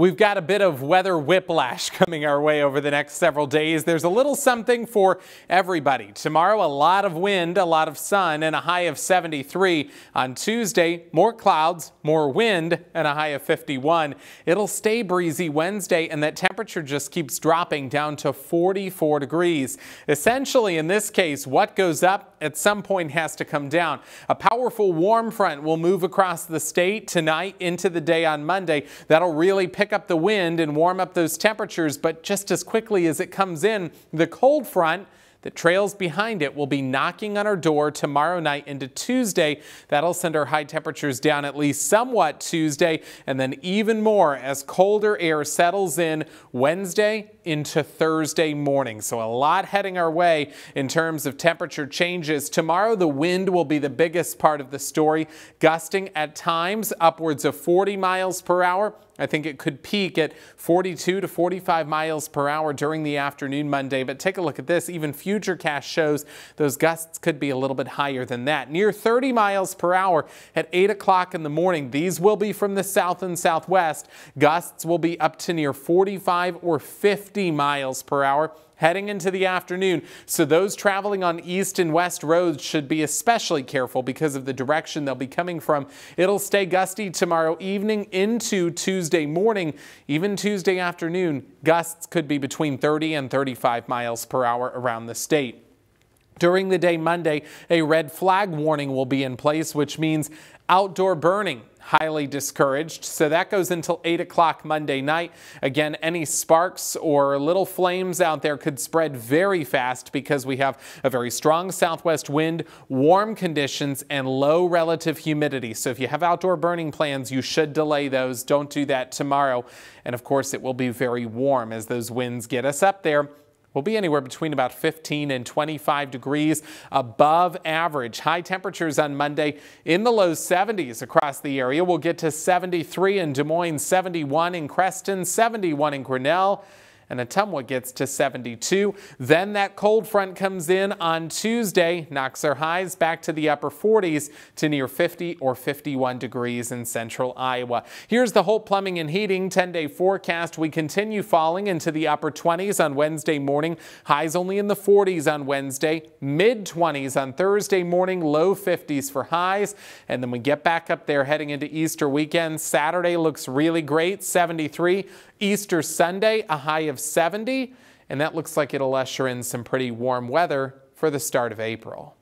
We've got a bit of weather whiplash coming our way over the next several days. There's a little something for everybody. Tomorrow, a lot of wind, a lot of sun, and a high of 73. On Tuesday, more clouds, more wind, and a high of 51. It'll stay breezy Wednesday, and that temperature just keeps dropping down to 44 degrees. Essentially, in this case, what goes up at some point has to come down. A powerful warm front will move across the state tonight into the day on Monday. That'll really pick pick up the wind and warm up those temperatures, but just as quickly as it comes in, the cold front that trails behind it will be knocking on our door tomorrow night into Tuesday. That'll send our high temperatures down at least somewhat Tuesday and then even more as colder air settles in Wednesday into Thursday morning. So a lot heading our way in terms of temperature changes. Tomorrow, the wind will be the biggest part of the story, gusting at times upwards of 40 miles per hour. I think it could peak at 42 to 45 miles per hour during the afternoon Monday. But take a look at this. Even Futurecast shows those gusts could be a little bit higher than that. Near 30 miles per hour at 8 o'clock in the morning. These will be from the south and southwest. Gusts will be up to near 45 or 50 miles per hour heading into the afternoon. So those traveling on east and west roads should be especially careful because of the direction they'll be coming from. It'll stay gusty tomorrow evening into Tuesday morning. Even Tuesday afternoon, gusts could be between 30 and 35 miles per hour around the state. During the day Monday, a red flag warning will be in place, which means outdoor burning highly discouraged. So that goes until 8 o'clock Monday night. Again, any sparks or little flames out there could spread very fast because we have a very strong southwest wind, warm conditions, and low relative humidity. So if you have outdoor burning plans, you should delay those. Don't do that tomorrow. And of course, it will be very warm as those winds get us up there will be anywhere between about 15 and 25 degrees above average. High temperatures on Monday in the low 70s across the area. We'll get to 73 in Des Moines, 71 in Creston, 71 in Grinnell and Ottumwa gets to 72. Then that cold front comes in on Tuesday, knocks our highs back to the upper 40s to near 50 or 51 degrees in central Iowa. Here's the Holt Plumbing and Heating 10-day forecast. We continue falling into the upper 20s on Wednesday morning. Highs only in the 40s on Wednesday, mid 20s on Thursday morning, low 50s for highs. And then we get back up there heading into Easter weekend. Saturday looks really great, 73. Easter Sunday, a high of 70, and that looks like it'll usher in some pretty warm weather for the start of April.